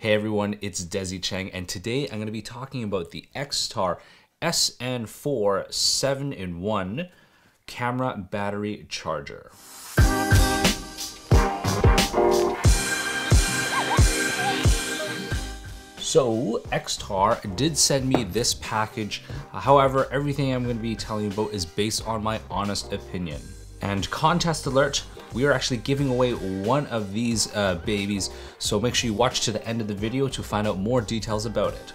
Hey everyone, it's Desy Cheng, and today I'm going to be talking about the XTAR SN4 7-in-1 camera battery charger. So, XTAR did send me this package. However, everything I'm going to be telling you about is based on my honest opinion. And contest alert, we are actually giving away one of these uh, babies, so make sure you watch to the end of the video to find out more details about it.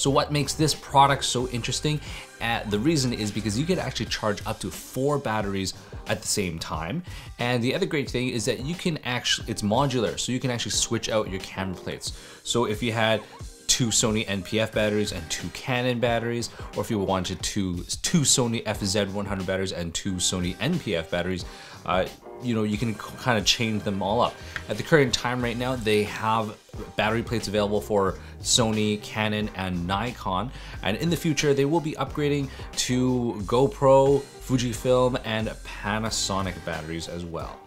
So what makes this product so interesting? Uh, the reason is because you can actually charge up to four batteries at the same time. And the other great thing is that you can actually, it's modular, so you can actually switch out your camera plates. So if you had two Sony NPF batteries and two Canon batteries, or if you wanted two, two Sony FZ100 batteries and two Sony NPF batteries, uh, you know, you can kind of change them all up. At the current time right now, they have battery plates available for Sony, Canon, and Nikon. And in the future, they will be upgrading to GoPro, Fujifilm, and Panasonic batteries as well.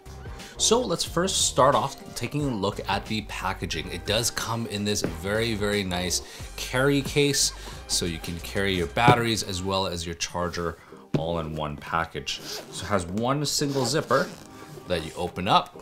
So let's first start off taking a look at the packaging. It does come in this very, very nice carry case. So you can carry your batteries as well as your charger all in one package. So it has one single zipper that you open up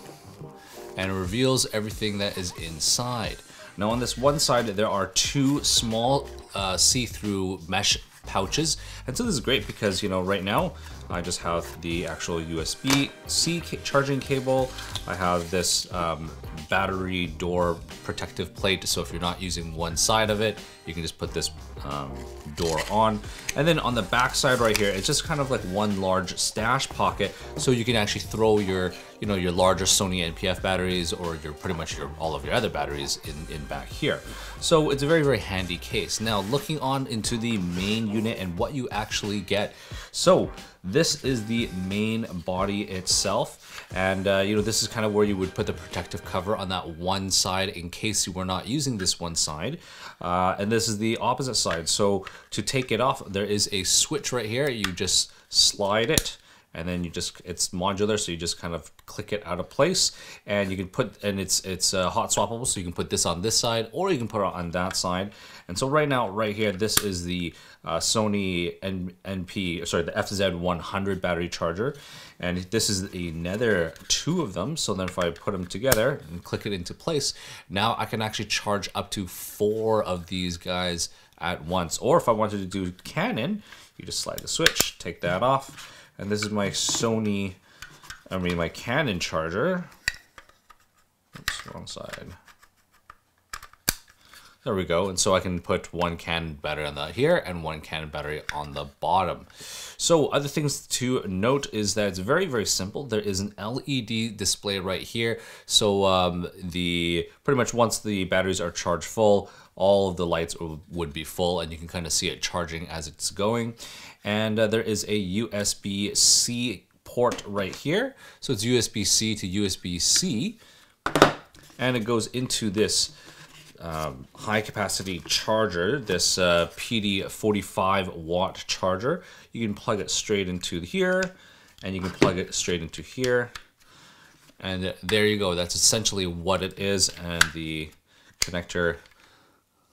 and it reveals everything that is inside. Now on this one side, there are two small uh, see-through mesh pouches. And so this is great because, you know, right now I just have the actual USB-C charging cable. I have this um, battery door protective plate. So if you're not using one side of it, you can just put this um, door on. And then on the back side right here, it's just kind of like one large stash pocket. So you can actually throw your, you know, your larger Sony NPF batteries or your pretty much your all of your other batteries in, in back here. So it's a very, very handy case. Now looking on into the main unit and what you actually get. So this is the main body itself. And uh, you know, this is kind of where you would put the protective cover on that one side in case you were not using this one side. Uh, and this is the opposite side. So to take it off, there is a switch right here. You just slide it and then you just it's modular so you just kind of click it out of place and you can put and it's it's uh, hot swappable so you can put this on this side or you can put it on that side. And so right now right here this is the uh, Sony N NP sorry the FZ100 battery charger and this is another two of them. So then if I put them together and click it into place now I can actually charge up to four of these guys at once. Or if I wanted to do Canon you just slide the switch take that off and this is my Sony, I mean my Canon charger. Oops, wrong side. There we go. And so I can put one Canon battery on the here and one Canon battery on the bottom. So other things to note is that it's very, very simple. There is an LED display right here. So um, the pretty much once the batteries are charged full, all of the lights would be full and you can kind of see it charging as it's going. And uh, there is a USB-C port right here. So it's USB-C to USB-C. And it goes into this um, high capacity charger, this uh, PD 45 watt charger. You can plug it straight into here and you can plug it straight into here. And there you go. That's essentially what it is. And the connector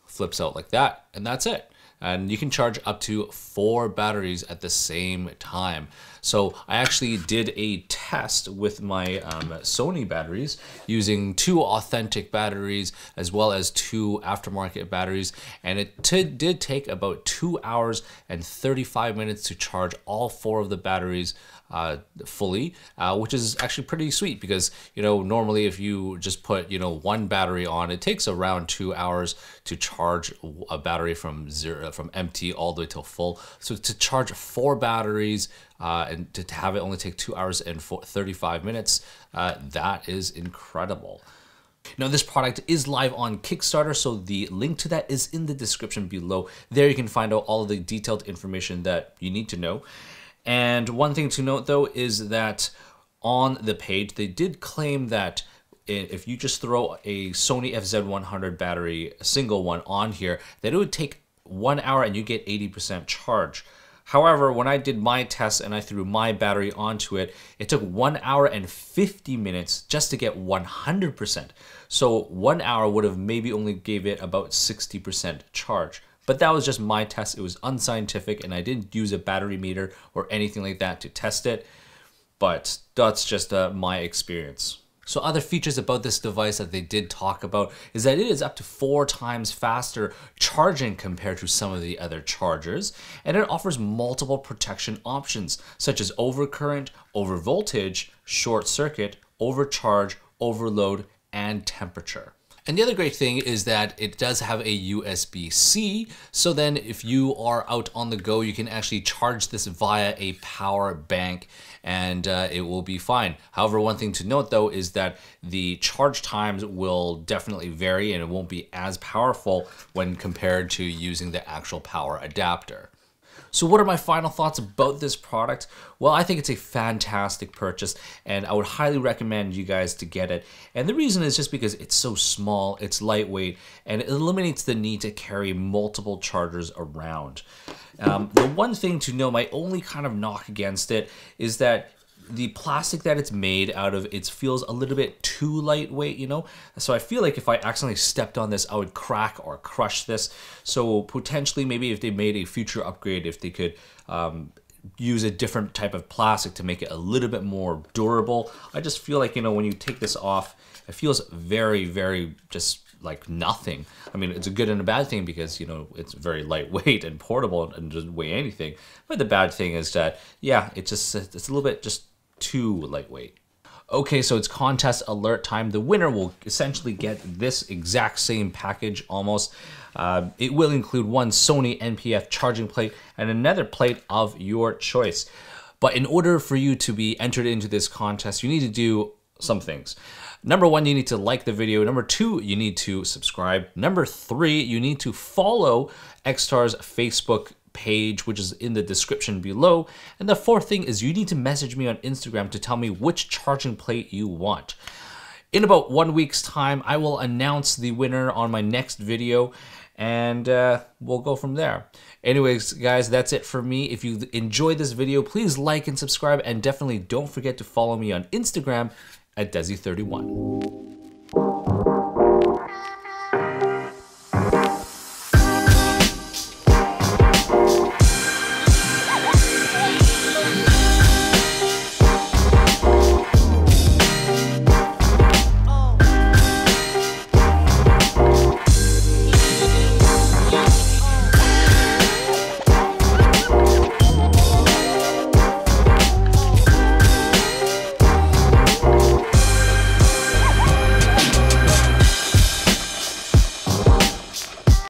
flips out like that. And that's it and you can charge up to four batteries at the same time. So I actually did a test with my um, Sony batteries using two authentic batteries as well as two aftermarket batteries and it did take about two hours and 35 minutes to charge all four of the batteries uh, fully, uh, which is actually pretty sweet because, you know, normally if you just put, you know, one battery on, it takes around two hours to charge a battery from zero, from empty all the way till full. So to charge four batteries uh, and to have it only take two hours and 35 minutes, uh, that is incredible. Now this product is live on Kickstarter, so the link to that is in the description below. There you can find out all the detailed information that you need to know. And one thing to note though is that on the page, they did claim that if you just throw a Sony FZ100 battery, a single one on here, that it would take one hour and you get 80% charge. However, when I did my test and I threw my battery onto it, it took one hour and 50 minutes just to get 100%. So one hour would have maybe only gave it about 60% charge. But that was just my test. It was unscientific and I didn't use a battery meter or anything like that to test it. But that's just uh, my experience. So other features about this device that they did talk about is that it is up to four times faster charging compared to some of the other chargers, and it offers multiple protection options such as overcurrent, overvoltage, short circuit, overcharge, overload, and temperature. And the other great thing is that it does have a USB-C, so then if you are out on the go, you can actually charge this via a power bank and uh, it will be fine. However, one thing to note though is that the charge times will definitely vary and it won't be as powerful when compared to using the actual power adapter. So what are my final thoughts about this product? Well, I think it's a fantastic purchase and I would highly recommend you guys to get it. And the reason is just because it's so small, it's lightweight, and it eliminates the need to carry multiple chargers around. Um, the one thing to know, my only kind of knock against it is that the plastic that it's made out of it feels a little bit too lightweight you know so i feel like if i accidentally stepped on this i would crack or crush this so potentially maybe if they made a future upgrade if they could um, use a different type of plastic to make it a little bit more durable i just feel like you know when you take this off it feels very very just like nothing. I mean, it's a good and a bad thing because, you know, it's very lightweight and portable and doesn't weigh anything. But the bad thing is that, yeah, it's just, it's a little bit just too lightweight. Okay, so it's contest alert time. The winner will essentially get this exact same package almost. Uh, it will include one Sony NP-F charging plate and another plate of your choice. But in order for you to be entered into this contest, you need to do some things. Number one, you need to like the video. Number two, you need to subscribe. Number three, you need to follow Xtar's Facebook page, which is in the description below. And the fourth thing is you need to message me on Instagram to tell me which charging plate you want. In about one week's time, I will announce the winner on my next video and uh, we'll go from there. Anyways, guys, that's it for me. If you enjoyed this video, please like and subscribe and definitely don't forget to follow me on Instagram at Desy31.